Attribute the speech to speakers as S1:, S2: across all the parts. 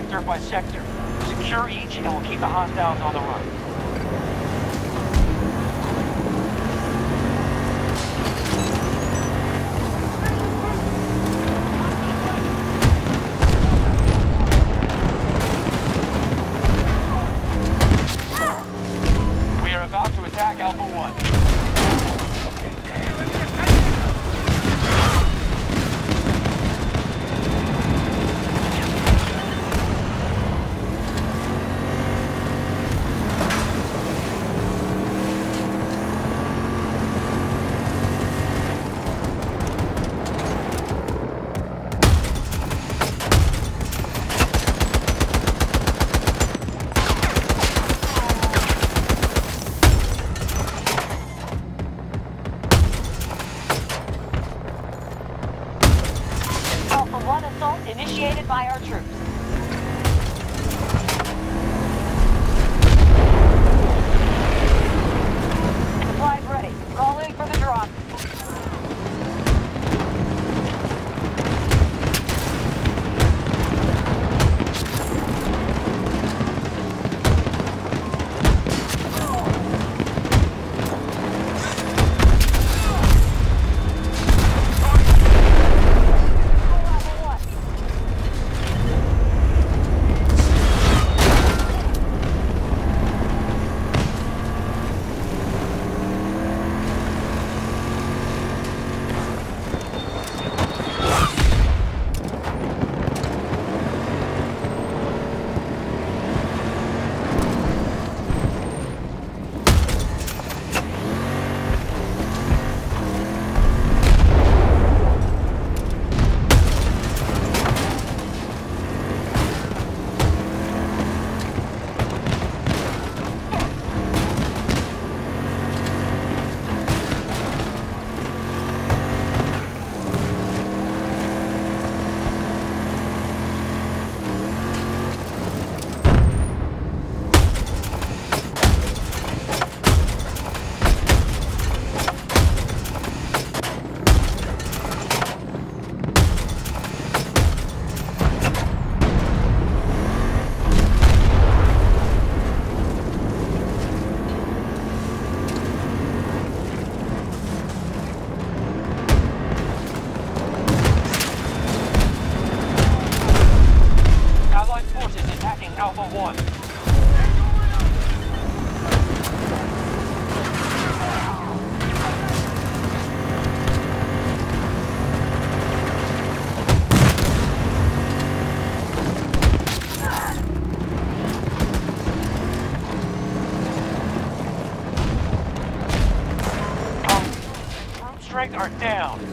S1: sector by sector. Secure each and we'll keep the hostiles on the run. one. strength are down.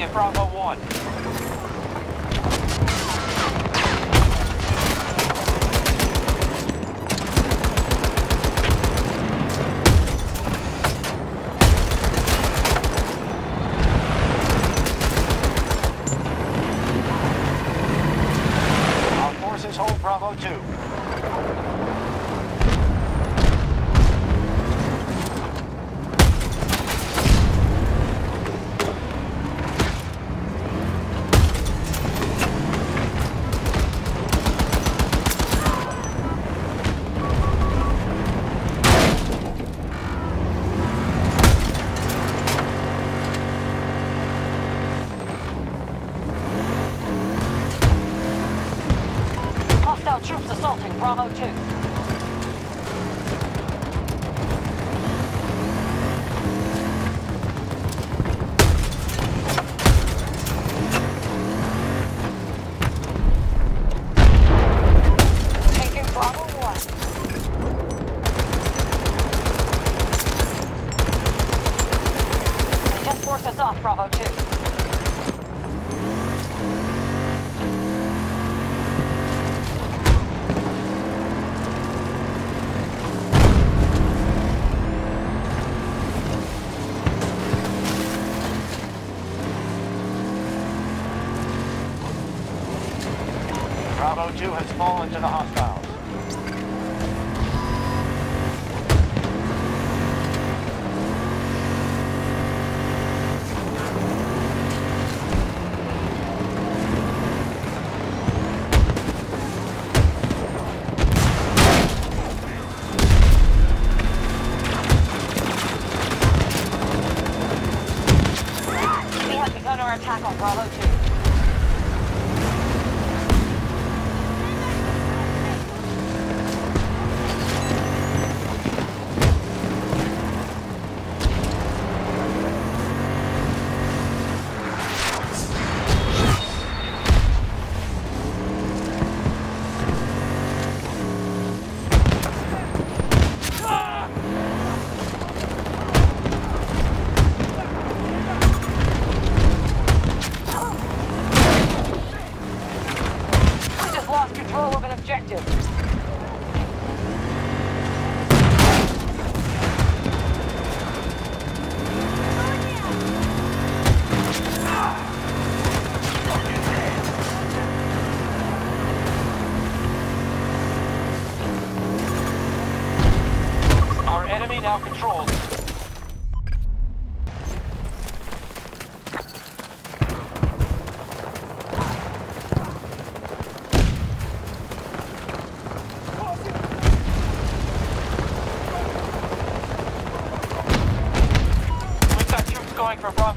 S2: Looking at Bravo 1. Our forces hold Bravo 2.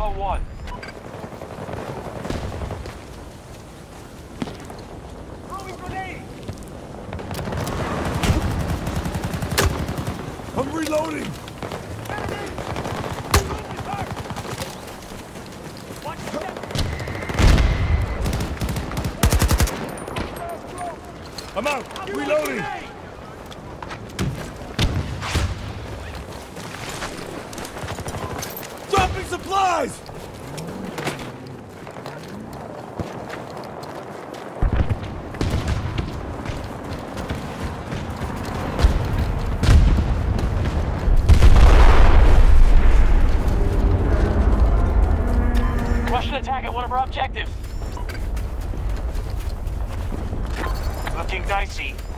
S3: Bravo 1.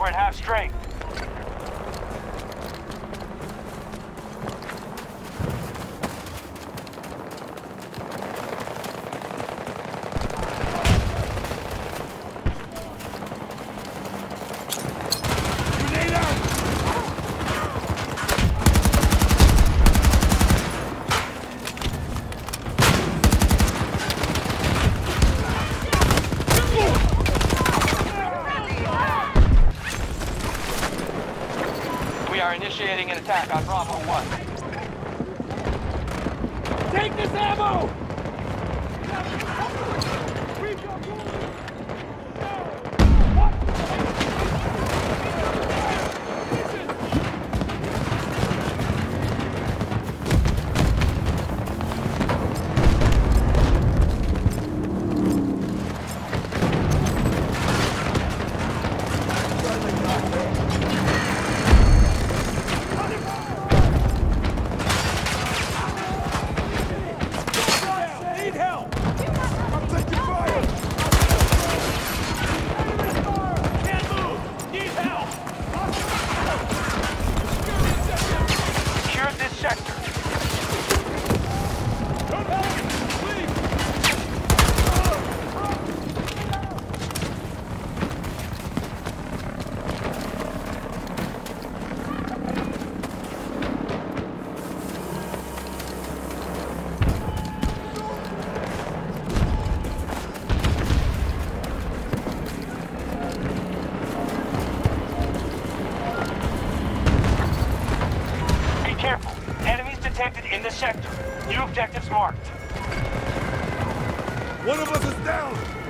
S2: at half strength. attack on Bravo 1.
S1: Take this ammo! sector.
S2: New objectives marked.
S1: One of us is down!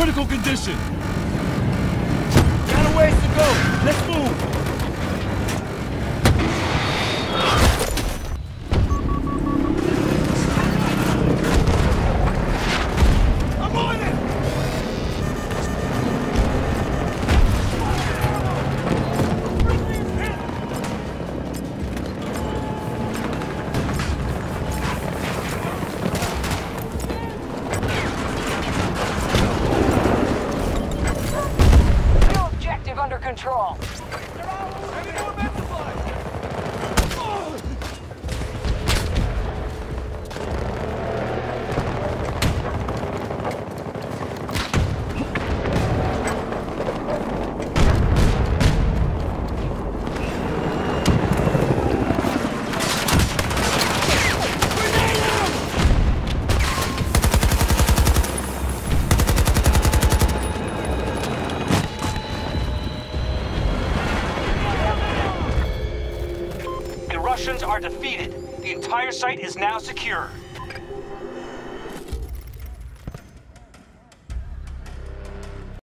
S3: critical condition. Got a ways to go. Let's move.
S1: secure.